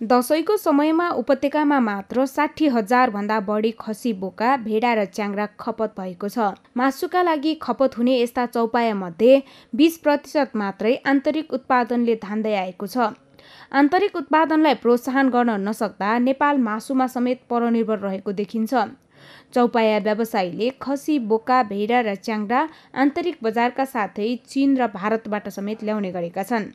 दसैँको समयमा उपत्यकामा मात्र साठी भन्दा बढी खसी बोका भेडा र च्याङ्रा खपत भएको छ। मासुका लागि खपत हुने यस्ता चौपायामध्ये बिस प्रतिशत मात्रै आन्तरिक उत्पादनले धान्दै आएको छ। आन्तरिक उत्पादनलाई प्रोत्साहन गर्न नसक्दा नेपाल मासुमा समेत परनिर्भर रहेको देखिन्छ। चौपाया व्यवसायीले खसी बोका भेडा र च्याङ्रा आन्तरिक बजारका साथै चीन र भारतबाट समेत ल्याउने गरेका छन्।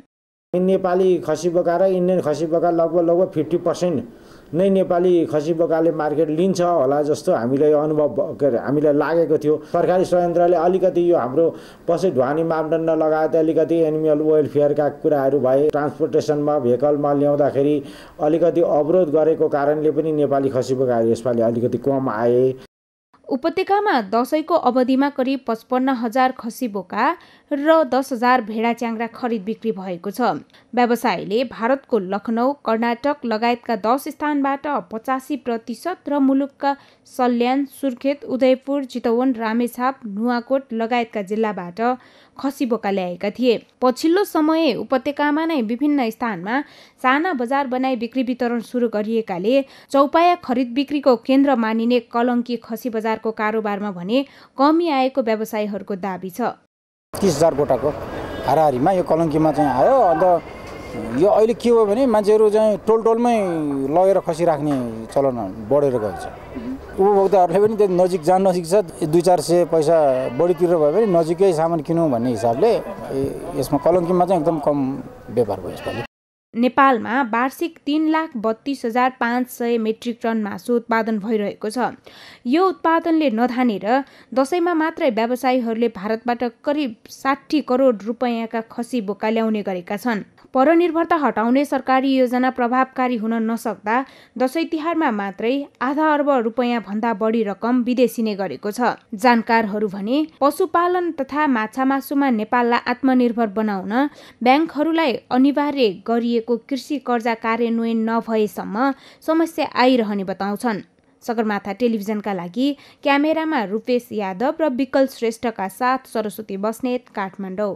नेपाली खसी बोका र इन्डियन खसी बोका लगभग लगभग फिफ्टी पर्सेन्ट नै नेपाली खसी बोकाले मार्केट लिन्छ होला जस्तो हामीलाई अनुभव के अरे हामीलाई लागेको थियो। सरकारी संयन्त्रले अलिकति यो हाम्रो पशु ढुवानी मापदण्ड लगायत अलिकति एनिमल वेलफेयरका कुराहरू भए ट्रान्सपोर्टेसनमा भेकलमा ल्याउँदाखेरि अलिकति अवरोध गरेको कारणले पनि नेपाली खसी बोकाहरू यसपालि अलिकति कम आए। उपत्यकामा दसैँको अवधिमा करिब पचपन्न हजार खसी बोका र दस हजार भेडा च्याङ्रा खरिद बिक्री भएको छ। व्यवसायीले भारतको लखनऊ कर्नाटक लगायतका दस स्थानबाट पचासी प्रतिशत र मुलुकका सल्यान सुर्खेत उदयपुर चितवन रामेछाप नुवाकोट लगायतका जिल्लाबाट खसी बोका ल्याएका थिए। पछिल्लो समय उपत्यकामा नै विभिन्न स्थानमा साना बजार बनाई बिक्री वितरण सुरु गरिएकाले चौपाया खरिद बिक्रीको केन्द्र मानिने कलङ्की खसी बजारको कारोबारमा भने कमी आएको व्यवसायीहरूको दावी छ। तिस हजार गोटाको हाराहारीमा यो कलङ्कीमा चाहिँ आयो। अन्त यो अहिले के हो भने मान्छेहरू चाहिँ टोल टोलमै लगेर खसिराख्ने चलन बढेर गएको उपभोक्ताहरूले पनि त्यो नजिक जहाँ नजिक छ। दुई चार सय पैसा बढी तिरेर भयो भने नजिकै सामान किनौँ भन्ने हिसाबले यसमा कलङ्कीमा चाहिँ एकदम कम व्यापार भयो यसपालि। नेपालमा वार्षिक तीन लाख बत्तीस हजार पाँच सय मेट्रिक टन मासु उत्पादन भइरहेको छ। यो उत्पादनले नधानेर दसैँमा मात्रै व्यवसायीहरूले भारतबाट करिब साठी करोड रुपियाँका खसी बोका ल्याउने गरेका छन्। परनिर्भरता हटाउने सरकारी योजना प्रभावकारी हुन नसक्दा दसैँ तिहारमा मात्रै आधा अर्ब रुपियाँ भन्दा बढी रकम विदेशी गरेको छ। जानकारहरू भने पशुपालन तथा माछा मासुमा नेपाललाई आत्मनिर्भर बनाउन ब्याङ्कहरूलाई अनिवार्य गरिएको कृषि कर्जा कार्यान्वयन नभएसम्म समस्या आइरहने बताउँछन्। सगरमाथा टेलिभिजनका लागि क्यामेरामा रूपेश यादव र विकल श्रेष्ठका साथ सरस्वती बस्नेत काठमाडौँ।